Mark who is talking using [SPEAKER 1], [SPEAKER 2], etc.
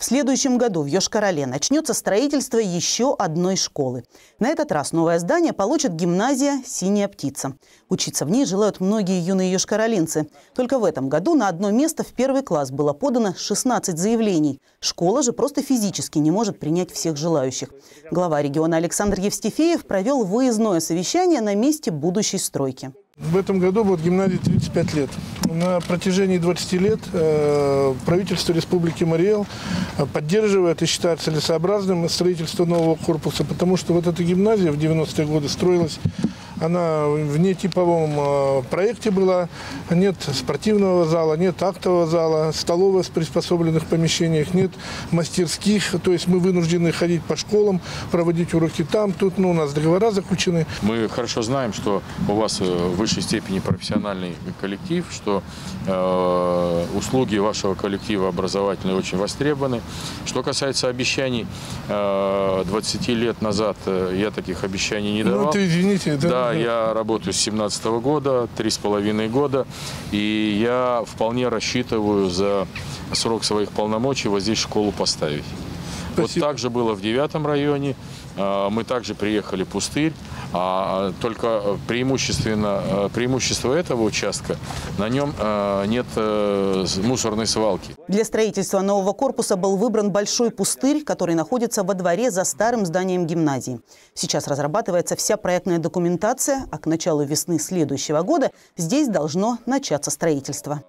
[SPEAKER 1] В следующем году в Йошкар-Оле начнется строительство еще одной школы. На этот раз новое здание получит гимназия «Синяя птица». Учиться в ней желают многие юные йошкар-оленцы. Только в этом году на одно место в первый класс было подано 16 заявлений. Школа же просто физически не может принять всех желающих. Глава региона Александр Евстифеев провел выездное совещание на месте будущей стройки.
[SPEAKER 2] В этом году будет гимназии 35 лет. На протяжении 20 лет э, правительство Республики Мариэл э, поддерживает и считает целесообразным строительство нового корпуса, потому что вот эта гимназия в 90-е годы строилась она в нетиповом э, проекте была. Нет спортивного зала, нет актового зала, столовых в приспособленных помещениях, нет мастерских. То есть мы вынуждены ходить по школам, проводить уроки там. Тут ну, у нас договора заключены.
[SPEAKER 3] Мы хорошо знаем, что у вас в высшей степени профессиональный коллектив, что э, услуги вашего коллектива образовательные очень востребованы. Что касается обещаний, э, 20 лет назад э, я таких обещаний не давал.
[SPEAKER 2] Ну, ты извините.
[SPEAKER 3] Да, да я работаю с 17 года, три с половиной года, и я вполне рассчитываю за срок своих полномочий вот здесь школу поставить. Спасибо. Вот так же было в девятом районе. А, мы также приехали пустырь, а только преимущественно, преимущество этого участка, на нем нет э, мусорной свалки.
[SPEAKER 1] Для строительства нового корпуса был выбран большой пустырь, который находится во дворе за старым зданием гимназии. Сейчас разрабатывается вся проектная документация, а к началу весны следующего года здесь должно начаться строительство.